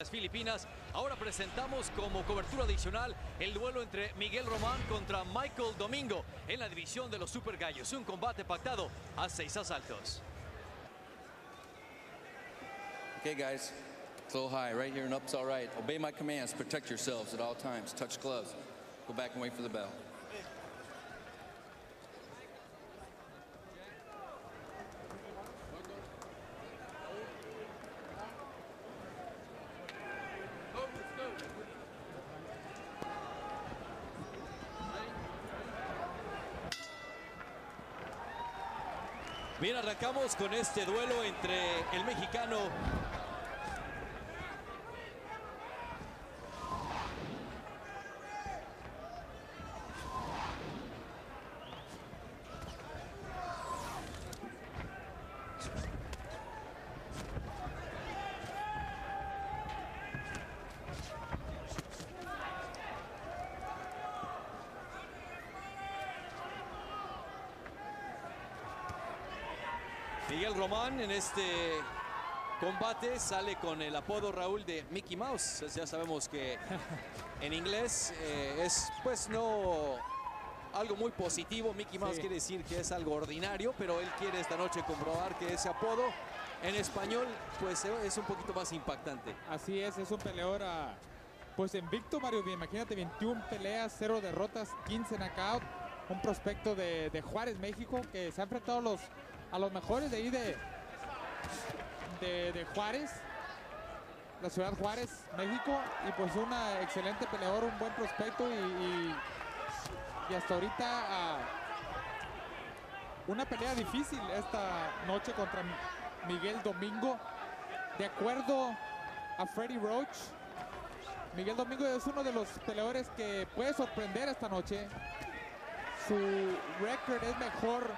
las Filipinas. Ahora presentamos como cobertura adicional el duelo entre Miguel Román contra Michael Domingo en la división de los Super Gallos. Un combate pactado a seis asaltos. Okay, guys, it's a little high. Right here and up's all right. Obey my commands. Protect yourselves at all times. Touch gloves. Go back and wait for the bell. Bien, arrancamos con este duelo entre el mexicano Román en este combate sale con el apodo Raúl de Mickey Mouse. Ya sabemos que en inglés eh, es pues no algo muy positivo. Mickey Mouse Sí. quiere decir que es algo ordinario, pero él quiere esta noche comprobar que ese apodo en español pues es un poquito más impactante. Así es, es un peleador ah, pues invicto, Mario. Bien, Imagínate, 21 peleas, 0 derrotas, 15 knockout. Un prospecto de, de Juárez, México, que se ha enfrentado a los, a los mejores de ahí de, de, Juárez, la ciudad Juárez, México. Y pues una excelente peleador, un buen prospecto y, y- y hasta ahorita ah, una pelea difícil esta noche contra Miguel Domingo. De acuerdo a Freddy Roach, Miguel Domingo es uno de los peleadores que puede sorprender esta noche. Su récord es mejor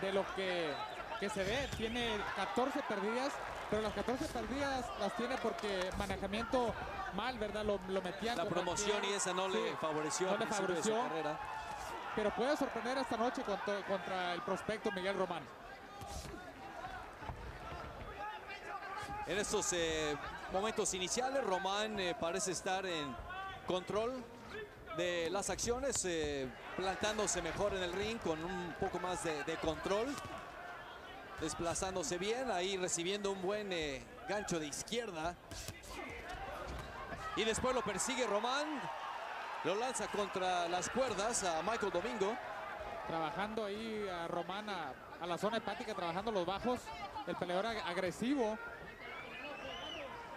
de lo que, que se ve. Tiene 14 perdidas, pero las 14 perdidas las tiene porque manejamiento mal, ¿verdad? Lo, lo metían La promoción que- y esa no Sí, le favoreció no le su carrera. pero puede sorprender esta noche contra, contra el prospecto Miguel Román. En estos eh, momentos iniciales, Román eh, parece estar en control de las acciones, eh, plantándose mejor en el ring con un poco más de, de control, desplazándose bien, ahí recibiendo un buen eh, gancho de izquierda. Y después lo persigue Román, lo lanza contra las cuerdas a Michael Domingo. Trabajando ahí a Román a, la zona hepática, trabajando los bajos. El peleador ag- agresivo.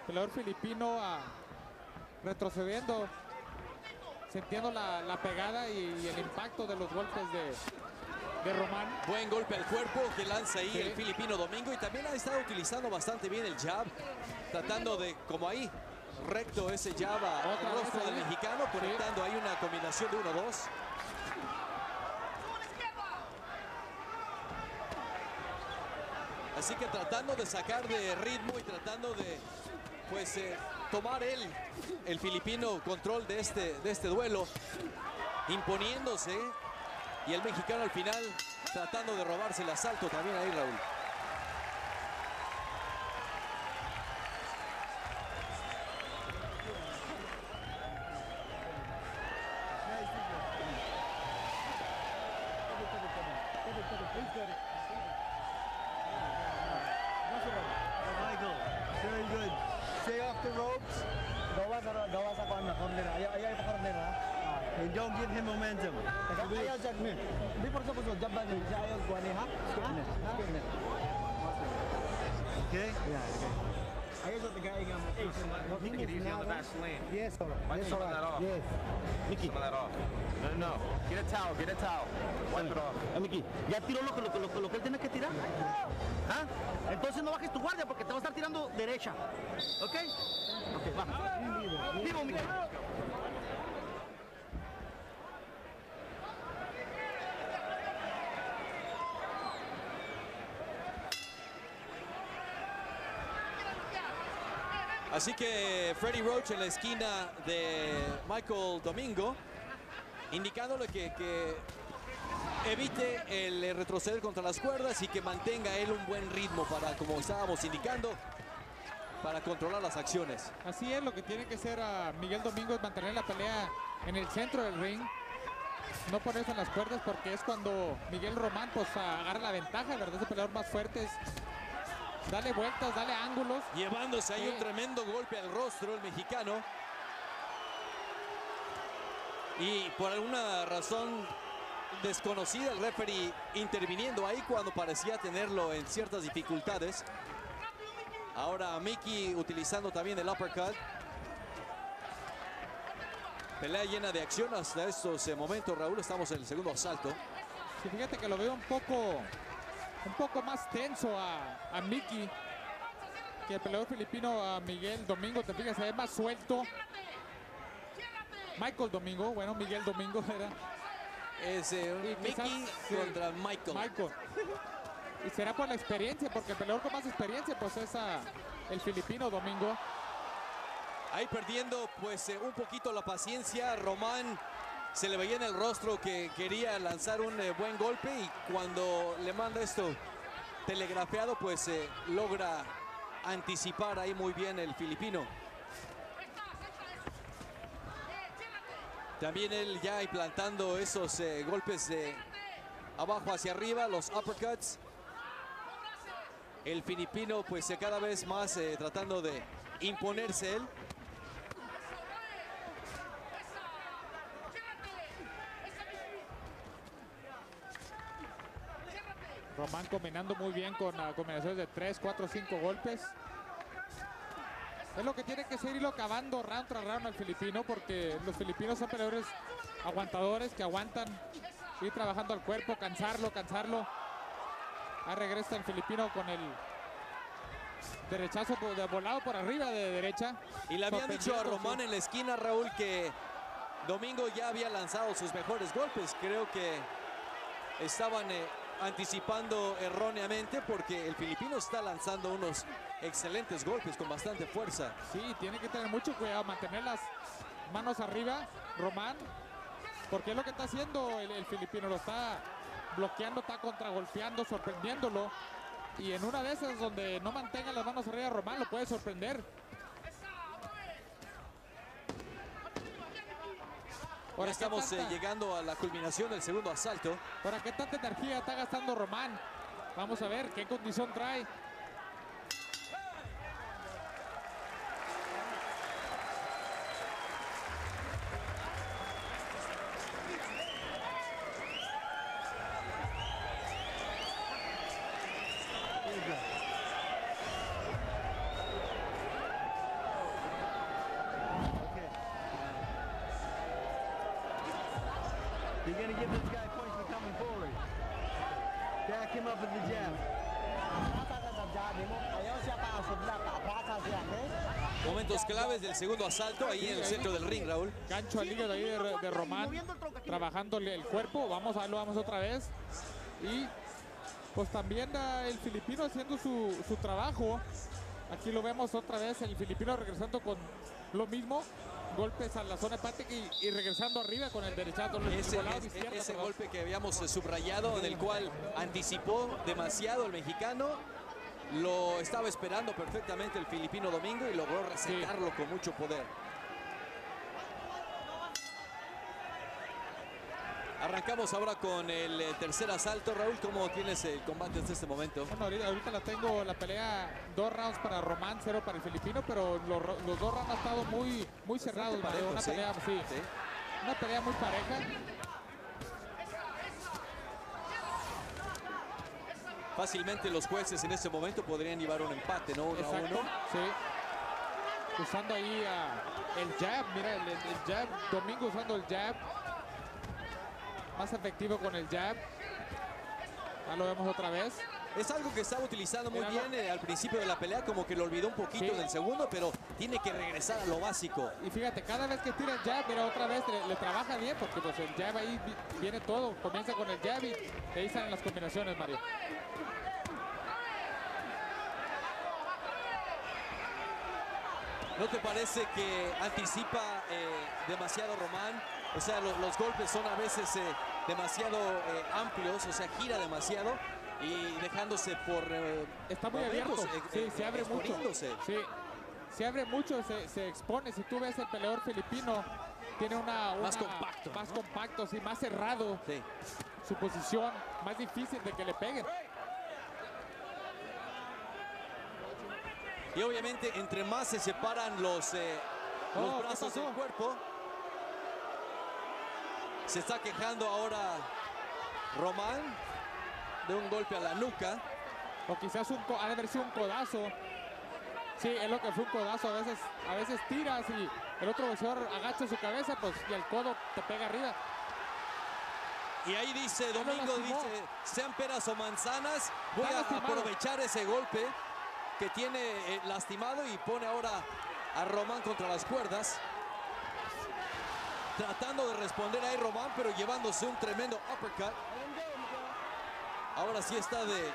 Peleador filipino retrocediendo, sintiendo la, pegada y el impacto de los golpes de, de Román. Buen golpe al cuerpo que lanza ahí Sí. el filipino Domingo y también ha estado utilizando bastante bien el jab, tratando de, como ahí, recto ese jab a- Otra vez rostro del ahí. mexicano, Sí. conectando ahí una combinación de 1-2. Así que tratando de sacar de ritmo y tratando de, pues, eh, tomar él, el filipino, control de este, de este duelo, imponiéndose y el mexicano al final tratando de robarse el asalto también ahí, Raúl very good. Stay off the ropes. Gawa sa gawa sa kuan na corner. Ayaw ayaw pa corner ha. And don't give him momentum. Kasi ayaw jag ni. Di por sa puso jab ba ni siya ayaw kuan ni ha. Corner. Corner. Okay? Yeah, okay. Ayaw sa tigaing ang Take it easy on the Vaseline. Yes, sir. Why Yes, don't you sir. rub that off? Yes. Mickey. Some of that off. No, no, no. Get a towel. Get a towel. Wipe it off. Ah, Miki, ya tiró lo lo, lo, lo que él tiene que tirar. ¿Ah? Entonces no bajes tu guardia porque te va a estar tirando derecha. ¿Ok? Ok, va. Vivo, Miki. Así que Freddy Roach en la esquina de Michael Domingo, indicándole que, evite el retroceder contra las cuerdas y que mantenga él un buen ritmo para, como estábamos indicando, para controlar las acciones. Así es, lo que tiene que ser a Miguel Domingo es mantener la pelea en el centro del ring. No ponerse en las cuerdas porque es cuando Miguel Román pues agarra la ventaja, ¿verdad? Es el peleador más fuerte. Dale vueltas, dale ángulos. Llevándose ahí un tremendo golpe al rostro el mexicano. Y por alguna razón desconocida el referee interviniendo ahí cuando parecía tenerlo en ciertas dificultades. Ahora Mickey utilizando también el uppercut. Pelea llena de acción hasta estos eh, momentos, Raúl. Estamos en el segundo asalto. Sí, fíjate que lo veo un poco, un poco más tenso a, a Mickey que el peleador filipino a Miguel Domingo. Te fijas, se ve más suelto. Michael Domingo, bueno, Miguel Domingo era Es eh, Mickey contra Michael. Michael. Y será por la experiencia, porque el peleador con más experiencia pues es a- el filipino Domingo. Ahí perdiendo pues eh, un poquito la paciencia. Román se le veía en el rostro que quería lanzar un eh, buen golpe y cuando le manda esto telegrafiado pues eh, logra anticipar ahí muy bien el filipino. También él ya implantando esos eh, golpes de abajo hacia arriba, los uppercuts. El filipino pues cada vez más tratando de imponerse él. Román combinando muy bien con ah, combinaciones de 3, 4, 5 golpes. Es lo que tiene que ser irlo acabando round tras round al filipino, porque los filipinos son peleadores aguantadores que aguantan ir trabajando al cuerpo, cansarlo, cansarlo. Ahí regresa el filipino con el derechazo de volado por arriba de derecha. Y le habían dicho a Román en la esquina, Raúl, que Domingo ya había lanzado sus mejores golpes. Creo que estaban eh, anticipando erróneamente porque el filipino está lanzando unos excelentes golpes con bastante fuerza. Sí, tiene que tener mucho cuidado, mantener las manos arriba, Román, porque es lo que está haciendo el, filipino, lo está bloqueando, está contragolpeando, sorprendiéndolo. Y en una de esas donde no mantenga las manos arriba Román, lo puede sorprender. Ahora ¿qué estamos eh, llegando a la culminación del segundo asalto. ¿Para qué tanta energía está gastando Román? Vamos a ver qué condición trae. You're gonna give this guy points for coming forward. Back him up with the jab. Momentos claves del segundo asalto ahí en el centro del ring, Raúl. Gancho al hígado ahí de, de Román, trabajándole el cuerpo. Vamos a verlo, vamos otra vez. Y pues también el filipino haciendo su, su trabajo. Aquí lo vemos otra vez, el filipino regresando con lo mismo. Golpes a la zona hepática y, y regresando arriba con el derechazo. Ese, de ese- golpe que habíamos eh, subrayado, en el cual anticipó demasiado el mexicano, lo estaba esperando perfectamente el filipino Domingo y logró recetarlo con mucho poder. Arrancamos ahora con el eh, tercer asalto, Raúl. ¿Cómo tienes el combate hasta este momento? Bueno, ahorita, ahorita la tengo la pelea, dos rounds para Román, cero para el filipino, pero los, dos rounds han estado muy, muy cerrados. Parejo, una sí. pelea, sí, Sí. una pelea muy pareja. Fácilmente los jueces en este momento podrían llevar un empate, ¿no? Uno a uno. sí. Usando ahí ah, el jab, mira el jab, Domingo usando el jab. Más efectivo con el jab. Ya lo vemos otra vez. Es algo que estaba utilizando muy Míralo. bien eh, al principio de la pelea, como que lo olvidó un poquito Sí. en el segundo, pero tiene que regresar a lo básico. Y fíjate, cada vez que tira el jab, mira otra vez le, le trabaja bien, porque pues el jab ahí vi- viene todo. Comienza con el jab y ahí salen las combinaciones, Mario. ¿No te parece que anticipa eh, demasiado Román? O sea, lo- los golpes son a veces eh, demasiado eh, amplios, o sea, gira demasiado y dejándose por... eh, Está muy abierto. Sí, eh, se abre mucho. Sí, se abre mucho, se, se expone. Si tú ves el peleador filipino, tiene una, Más compacto, más ¿no? compacto, sí, más cerrado Sí. su posición, más difícil de que le peguen. Y obviamente entre más se separan los, eh, los Oh, ¿qué brazos del cuerpo, se está quejando ahora Román de un golpe a la nuca. O quizás un, ha de haber sido un codazo. Sí, es lo que fue un codazo. A veces, a veces tiras y el otro boxeador agacha su cabeza, pues y el codo te pega arriba. Y ahí dice, Domingo dice, sean peras o manzanas, voy a aprovechar ese golpe que tiene eh, lastimado y pone ahora a Román contra las cuerdas. Tratando de responder ahí Román, pero llevándose un tremendo uppercut. Ahora sí está de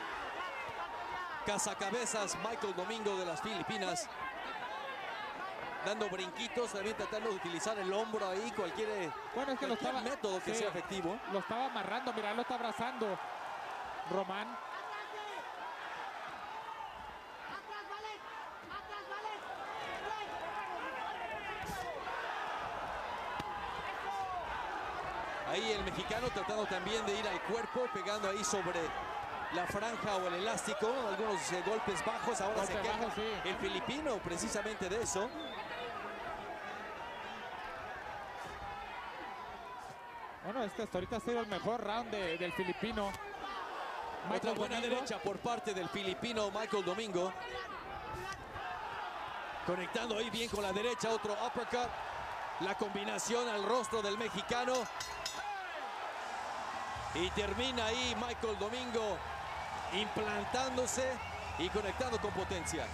cazacabezas Michael Domingo de las Filipinas. Dando brinquitos, también tratando de utilizar el hombro ahí, cualquier, Bueno, es que lo estaba. método que sí, sea efectivo. Lo estaba amarrando, mira, lo está abrazando Román. Ahí el mexicano tratando también de ir al cuerpo, pegando ahí sobre la franja o el elástico, algunos eh, golpes bajos, ahora se queja bajo, sí. el filipino precisamente de eso. Bueno, este hasta ahorita ha sido el mejor round de- del filipino. Otra buena Domingo. derecha por parte del filipino Michael Domingo. Conectando ahí bien con la derecha, otro uppercut. La combinación al rostro del mexicano. Y termina ahí Michael Domingo implantándose y conectando con potencia.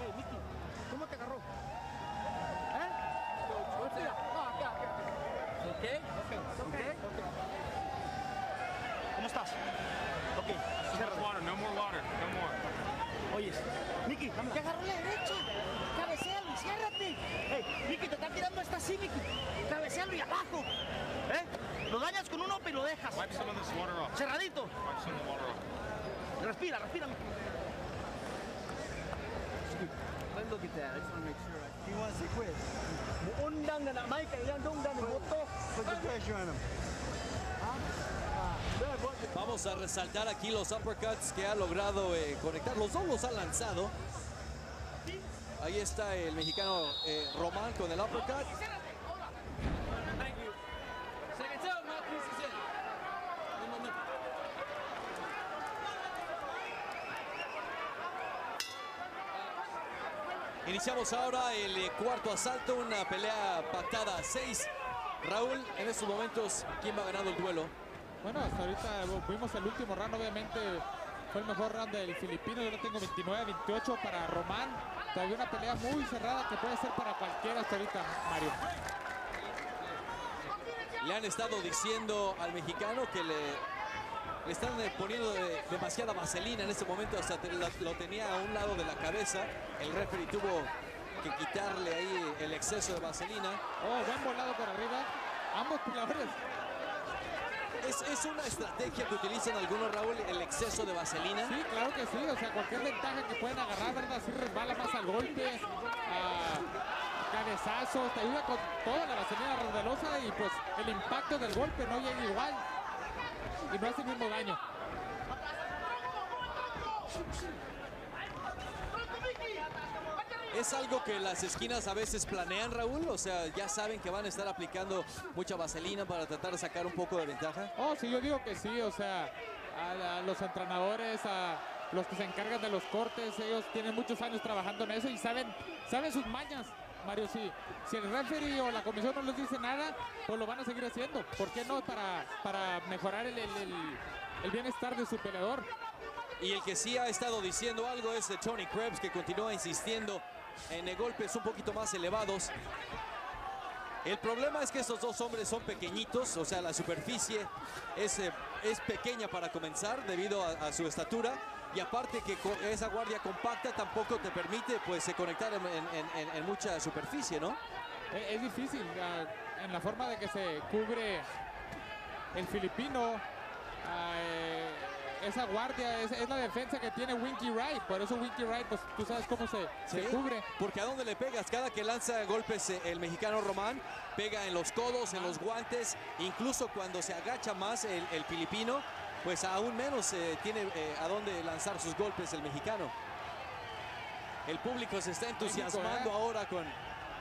Hey, Mickey, ¿cómo te agarró? ¿Eh? Mira, no, acá, acá. Okay? ¿Ok? ¿Cómo estás? Ok, ciérrale. Water, no more water, no more. Oyes, Miki, dame Te agarró la derecha. Cabecealo y ciérrate. Hey, Miki, te están tirando esta así, Miki. Cabecealo y abajo. ¿Eh? Lo dañas con un ope y lo dejas. Wipe some of this water off. Cerradito. Wipe some of the water off. Respira, respira, Miki. Let's look at that. I just want to make sure. I... He wants to quit. Undang na na Mike, yan undang na boto. Put the pressure on him. Huh? Good, what- Vamos a resaltar aquí los uppercuts que ha logrado eh, conectar. Los dos los ha lanzado. Ahí está el mexicano eh, Román con el uppercut. Iniciamos ahora el eh, cuarto asalto, una pelea pactada a seis. Raúl, en estos momentos, ¿quién va ganando el duelo? Bueno, hasta ahorita vimos el último round, obviamente fue el mejor round del filipino. Yo lo tengo 29-28 para Román. Todavía una pelea muy cerrada que puede ser para cualquiera hasta ahorita, Mario. Le han estado diciendo al mexicano que le, le están eh, poniendo de- demasiada vaselina en este momento, hasta te- lo, lo tenía a un lado de la cabeza. El referee tuvo que quitarle ahí el exceso de vaselina. Oh, buen volado por arriba. Ambos peleadores. Es, es una estrategia que utilizan algunos, Raúl, el exceso de vaselina. Sí, claro que sí. O sea, cualquier ventaja que pueden agarrar, ¿verdad? Así resbala más al golpe. a cabezazos, te ayuda con toda la vaselina resbalosa y pues el impacto del golpe no llega igual. Y no hace el mismo daño. Es algo que las esquinas a veces planean, Raúl. O sea, ya saben que van a estar aplicando mucha vaselina para tratar de sacar un poco de ventaja. Oh, sí, yo digo que sí, o sea, a, a los entrenadores, a los que se encargan de los cortes, ellos tienen muchos años trabajando en eso y saben, saben sus mañas. Mario, sí. Si el referee o la comisión no les dice nada, pues lo van a seguir haciendo. ¿Por qué no? Para, para mejorar el, el- el- bienestar de su peleador. Y el que sí ha estado diciendo algo es Tony Krebs, que continúa insistiendo en eh, golpes un poquito más elevados. El problema es que estos dos hombres son pequeñitos, o sea, la superficie es, eh, es pequeña para comenzar debido a su estatura. Y aparte que esa guardia compacta tampoco te permite pues eh, conectar en, en- en- en mucha superficie, ¿no? Es, es difícil ah, en la forma de que se cubre el filipino, ah, eh, esa guardia, es, es la defensa que tiene Winky Wright. Por eso Winky Wright, pues tú sabes cómo se, se cubre. Porque a dónde le pegas, cada que lanza golpes eh, el mexicano Román, pega en los codos, en los guantes, incluso cuando se agacha más el, el filipino, pues aún menos eh, tiene eh, a dónde lanzar sus golpes el mexicano. El público se está entusiasmando México, ¿eh? ahora con,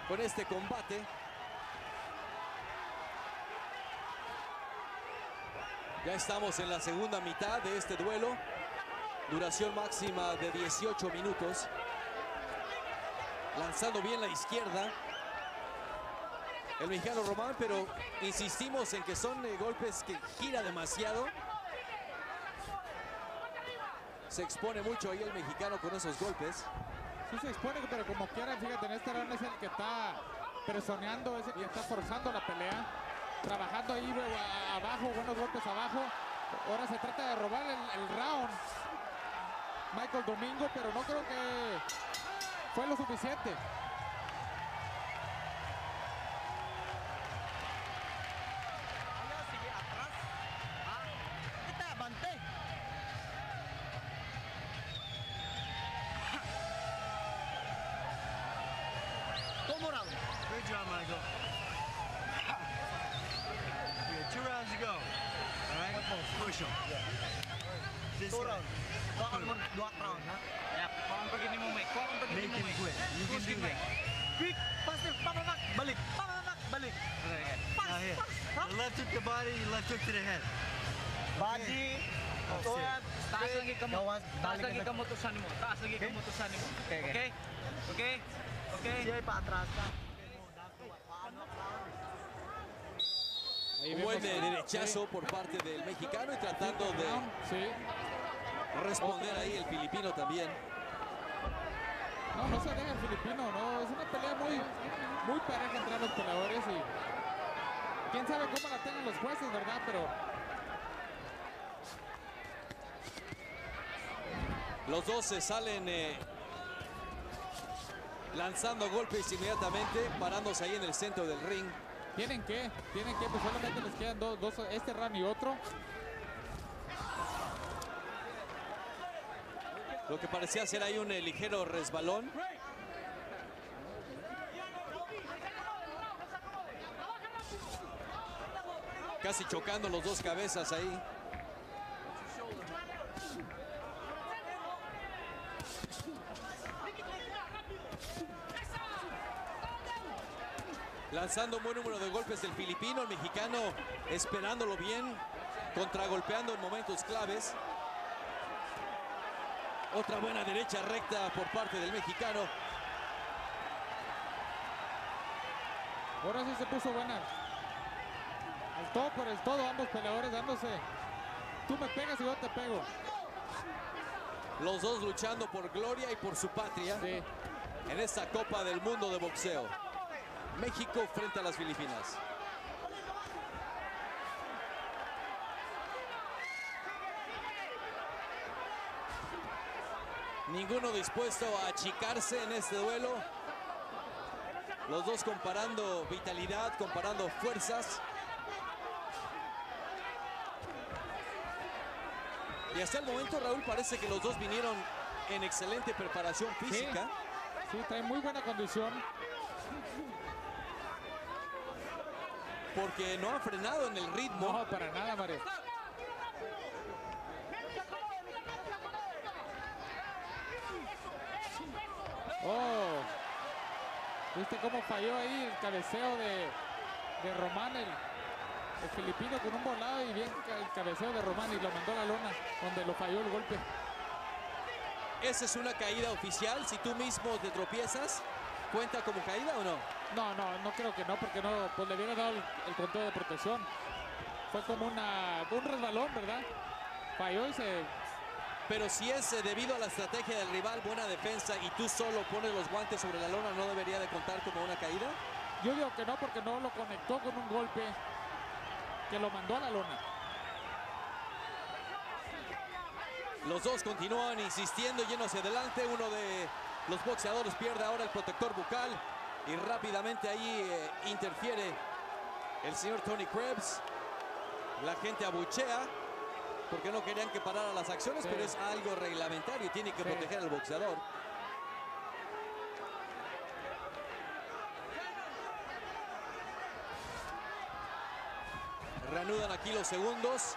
con este combate. Ya estamos en la segunda mitad de este duelo. Duración máxima de 18 minutos. Lanzando bien la izquierda. El mexicano Román, pero insistimos en que son eh, golpes que gira demasiado. Se expone mucho ahí el mexicano con esos golpes. Sí se expone, pero como quiera, fíjate, en este round es el que está presioneando, es el que está forzando la pelea. Trabajando ahí abajo, buenos golpes abajo. Ahora se trata de robar el round. Michael Domingo, pero no creo que fue lo suficiente. show. Yeah. Two round. Dua round, ha? Ya, kalau begini mau make, kalau begini mau make. gue. Quick, pasti pak, pak, balik, pak, pak, balik. Pas, ya. pas, Left hook body, left hook to the head. Body, Tuhan, taas lagi kamu, taas lagi lagi kemutusan kamu. Oke, oke, oke. Pak Atrasa. Un buen eh, derechazo por parte del mexicano y tratando de Sí. responder ahí el filipino también. No, no se deja el filipino, no. Es una pelea muy, muy pareja entre los peleadores y quién sabe cómo la tengan los jueces, ¿verdad? Pero Los dos se salen eh, lanzando golpes inmediatamente, parándose ahí en el centro del ring. Tienen que, tienen que, pues solamente les quedan dos, dos este round y otro. Lo que parecía ser ahí un eh, ligero resbalón. Casi chocando los dos cabezas ahí. Lanzando un buen número de golpes del filipino, el mexicano esperándolo bien, contragolpeando en momentos claves. Otra buena derecha recta por parte del mexicano. Ahora sí se puso buena. El todo por el todo, ambos peleadores dándose. Tú me pegas y yo te pego. Los dos luchando por gloria y por su patria Sí. en esta Copa del Mundo de Boxeo. México frente a las Filipinas. Ninguno dispuesto a achicarse en este duelo. Los dos comparando vitalidad, comparando fuerzas. Y hasta el momento, Raúl, parece que los dos vinieron en excelente preparación física. Sí, trae muy buena condición. Porque no han frenado en el ritmo. No, para nada, Mario. Oh. ¿Viste cómo falló ahí el cabeceo de, de Román, el, el filipino con un volado y bien el cabeceo de Román y lo mandó a la lona, donde lo falló el golpe. Esa es una caída oficial. Si tú mismo te tropiezas, ¿cuenta como caída o no? No, no, no creo que no, porque no, pues le hubiera dado el, el conteo de protección. Fue como una, un resbalón, ¿verdad? Falló y se... Pero si es eh, debido a la estrategia del rival, buena defensa y tú solo pones los guantes sobre la lona, ¿no debería de contar como una caída? Yo digo que no, porque no lo conectó con un golpe que lo mandó a la lona. Los dos continúan insistiendo, yendo hacia adelante. Uno de los boxeadores pierde ahora el protector bucal y rápidamente ahí eh, interfiere el señor Tony Krebs. La gente abuchea porque no querían que parara las acciones, Sí. pero es algo reglamentario y tiene que Sí. proteger al boxeador. Reanudan aquí los segundos.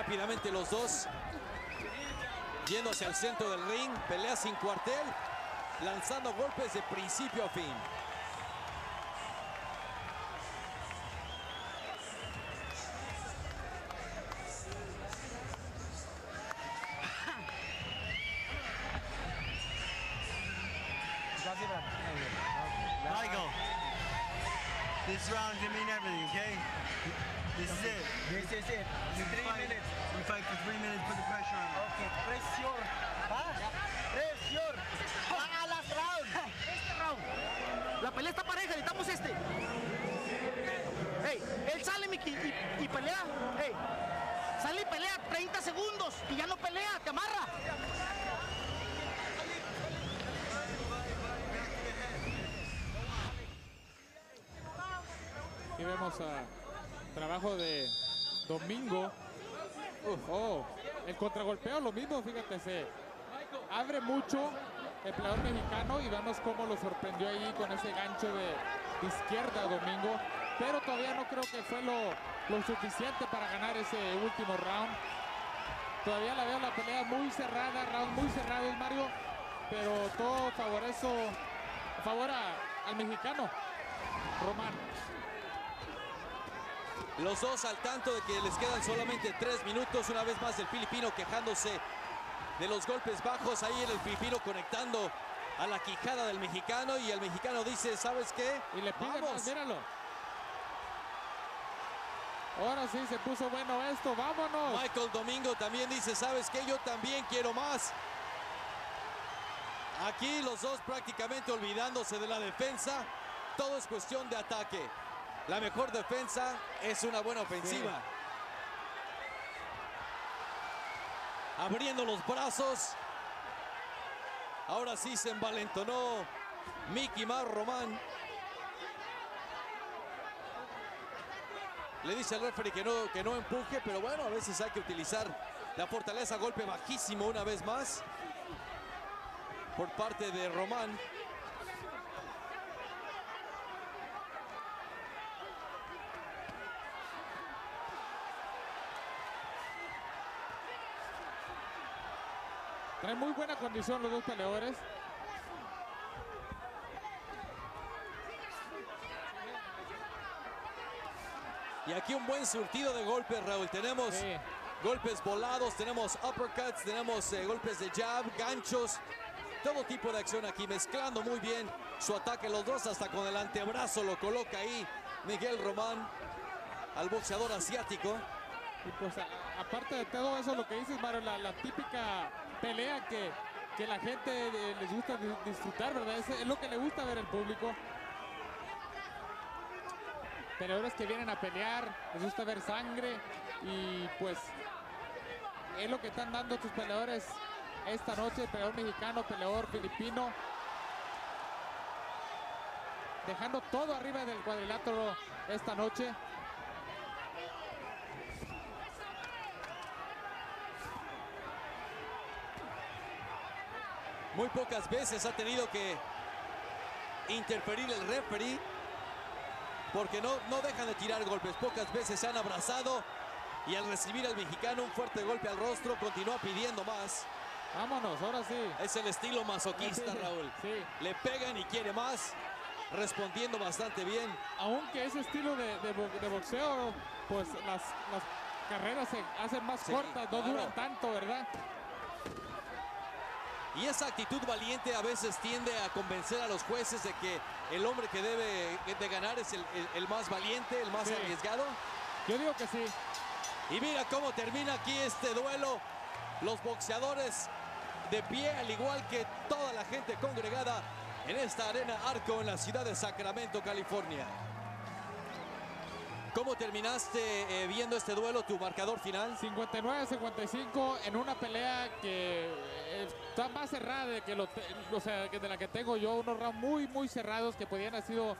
Rápidamente los dos yendo hacia el centro del ring, pelea sin cuartel, lanzando golpes de principio a fin. Vemos a trabajo de Domingo. Uf, oh, el contragolpeo lo mismo, fíjate, se abre mucho el peleador mexicano y vemos cómo lo sorprendió ahí con ese gancho de, izquierda Domingo. Pero todavía no creo que fue lo, lo suficiente para ganar ese último round. Todavía la veo la pelea muy cerrada, round muy cerrado, Mario. Pero todo favorece, favor a- al mexicano, Román. Los dos al tanto de que les quedan solamente tres minutos. Una vez más el filipino quejándose de los golpes bajos. Ahí en el filipino conectando a la quijada del mexicano. Y el mexicano dice, ¿sabes qué? Y le pide más, míralo. Ahora sí se puso bueno esto, vámonos. Michael Domingo también dice, ¿sabes qué? Yo también quiero más. Aquí los dos prácticamente olvidándose de la defensa. Todo es cuestión de ataque. La mejor defensa es una buena ofensiva. Abriendo los brazos. Ahora sí se envalentonó Mickey Mar Román. Le dice al referee que no, que no empuje, pero bueno, a veces hay que utilizar la fortaleza. Golpe bajísimo una vez más por parte de Román. Traen muy buena condición los dos peleadores. Y aquí un buen surtido de golpes, Raúl. Tenemos Sí. golpes volados, tenemos uppercuts, tenemos eh, golpes de jab, ganchos. Todo tipo de acción aquí, mezclando muy bien su ataque. Los dos hasta con el antebrazo lo coloca ahí Miguel Román al boxeador asiático. Y pues a- aparte de todo eso, lo que dices, Mario, la, la típica pelea que, que la gente eh, les gusta di- disfrutar, ¿verdad? Es, lo que le gusta ver al público. Peleadores que vienen a pelear, les gusta ver sangre y pues es lo que están dando estos peleadores esta noche, peleador mexicano, peleador filipino. Dejando todo arriba del cuadrilátero esta noche. Muy pocas veces ha tenido que interferir el referee porque no, no dejan de tirar golpes. Pocas veces se han abrazado y al recibir al mexicano un fuerte golpe al rostro continúa pidiendo más. Vámonos, ahora sí. Es el estilo masoquista, Sí, Raúl. sí. Le pegan y quiere más, respondiendo bastante bien. Aunque ese estilo de, de bo- de boxeo, pues las, las carreras se hacen más Sí, cortas, no claro. duran tanto, ¿verdad? Y esa actitud valiente a veces tiende a convencer a los jueces de que el hombre que debe de ganar es el, el- el más valiente, el más Sí. arriesgado. Yo digo que sí. Y mira cómo termina aquí este duelo. Los boxeadores de pie, al igual que toda la gente congregada en esta arena Arco en la ciudad de Sacramento, California. ¿Cómo terminaste eh, viendo este duelo, tu marcador final? 59-55 en una pelea que eh, está más cerrada de, que lo te- o sea, que de la que tengo yo, unos rounds muy, muy cerrados que podían haber sido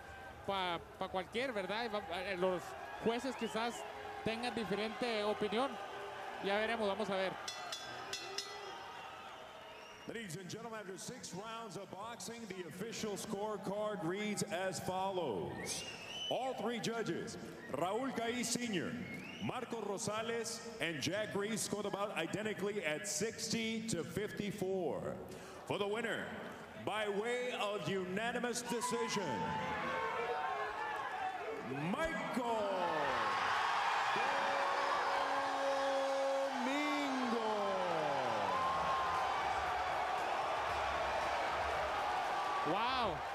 para cualquier, ¿verdad? Eh, Los jueces quizás tengan diferente opinión. Ya veremos, vamos a ver. Ladies and gentlemen, after six rounds of boxing, the official scorecard reads as follows. All three judges, Raul Caiz Sr., Marco Rosales, and Jack Reese scored about identically at 60 to 54. For the winner, by way of unanimous decision, Michael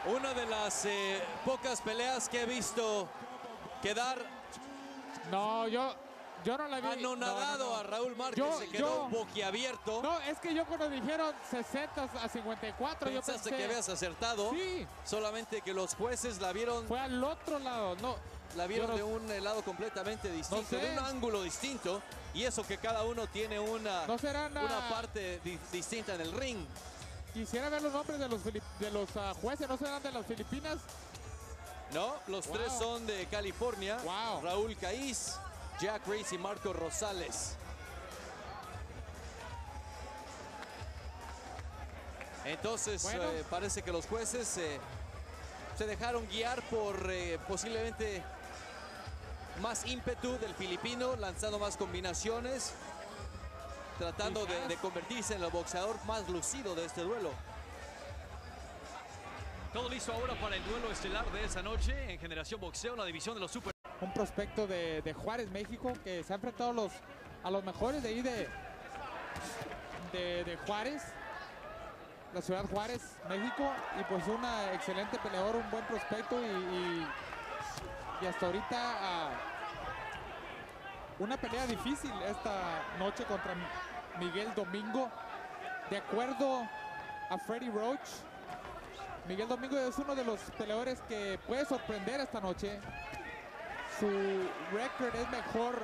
Una de las eh, pocas peleas que he visto quedar No, yo, yo no la vi. anonadado No, no, no. a Raúl Márquez, Yo- se quedó yo- boquiabierto. No, es que yo cuando dijeron 60 a 54, yo Pensaste pensé... que habías acertado, Sí, solamente que los jueces la vieron, fue al otro lado. No, la vieron yo de un lado completamente distinto, sé. de un ángulo distinto, y eso que cada uno tiene una, una parte di- distinta en el ring. Quisiera ver los nombres de los, de los ah, jueces, ¿no serán de las Filipinas? No, los Wow. tres son de California. Wow. Raúl Caiz, Jack Reese y Marco Rosales. Entonces Bueno. eh, parece que los jueces eh, se dejaron guiar por eh, posiblemente más ímpetu del filipino, lanzando más combinaciones, tratando de, convertirse en el boxeador más lucido de este duelo. Todo listo ahora para el duelo estelar de esa noche en Generación Boxeo, la división de los super. Un prospecto de, de Juárez, México, que se ha enfrentado a los, a los mejores de ahí de, de, de Juárez, la ciudad Juárez, México, y pues una excelente peleador, un buen prospecto y, y- y hasta ahorita ah, una pelea difícil esta noche contra Miguel Domingo. De acuerdo a Freddy Roach, Miguel Domingo es uno de los peleadores que puede sorprender esta noche. Su récord es mejor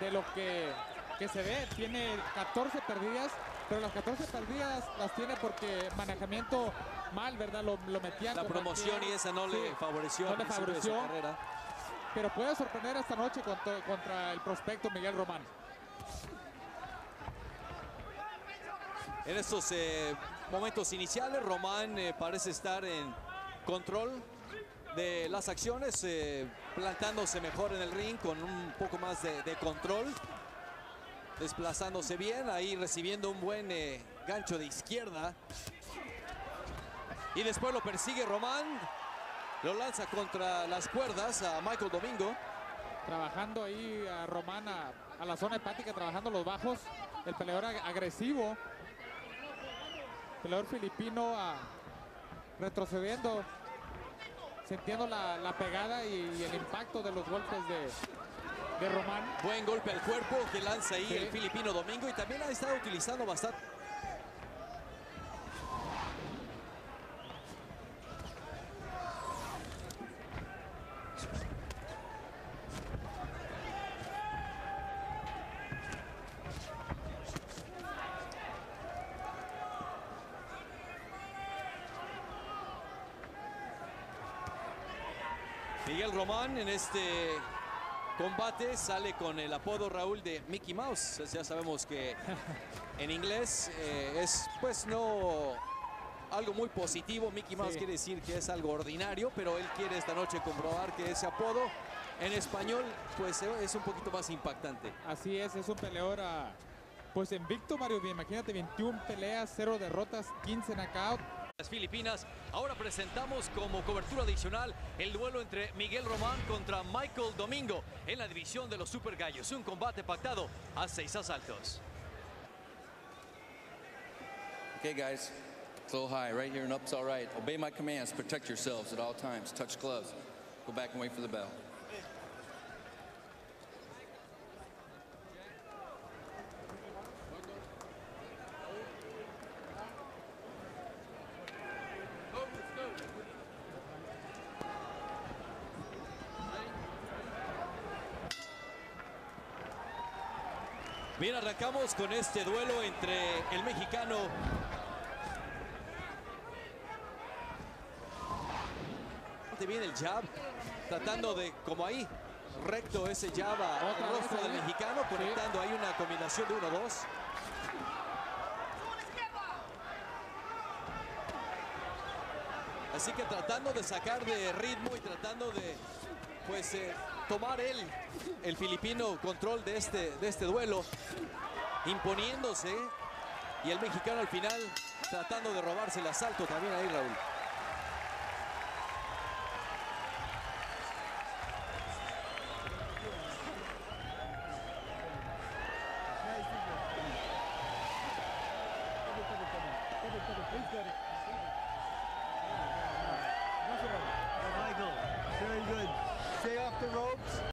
de lo que, que se ve. Tiene 14 perdidas, pero las 14 perdidas las tiene porque manejamiento mal, ¿verdad? Lo, lo metía La promoción y esa no Sí, le favoreció no le de su favoreció. carrera. Pero puede sorprender esta noche contra, el prospecto Miguel Román. En estos eh, momentos iniciales, Román eh, parece estar en control de las acciones, eh, plantándose mejor en el ring con un poco más de, control, desplazándose bien, ahí recibiendo un buen gancho de izquierda. Y después lo persigue Román, lo lanza contra las cuerdas a Michael Domingo. Trabajando ahí a Román a, la zona hepática, trabajando los bajos. El peleador ag- agresivo. Peleador filipino ah, retrocediendo. Sintiendo la, la pegada y, y el impacto de los golpes de, de Román. Buen golpe al cuerpo que lanza ahí Sí. el filipino Domingo y también ha estado utilizando bastante. En este combate sale con el apodo Raúl de Mickey Mouse. Ya sabemos que en inglés eh, es pues no algo muy positivo. Mickey Mouse Sí. quiere decir que es algo ordinario, pero él quiere esta noche comprobar que ese apodo en español pues eh, es un poquito más impactante. Así es, es un peleador ah, pues invicto, Mario. Imagínate, 21 peleas, 0 derrotas, 15 knockout. Filipinas. Ahora presentamos como cobertura adicional el duelo entre Miguel Román contra Michael Domingo en la división de los Super Gallos. Un combate pactado a seis asaltos. Okay, guys. It's a little high. Right here and up's all right. Obey my commands. Protect yourselves at all times. Touch gloves. Go back and wait for the bell. Bien, arrancamos con este duelo entre el mexicano bien el jab, tratando de, como ahí, recto ese jab al rostro del mexicano, conectando ahí una combinación de 1-2. Así que tratando de sacar de ritmo y tratando de pues eh, tomar el filipino, control de este, de este duelo, imponiéndose y el mexicano al final tratando de robarse el asalto también ahí Raúl.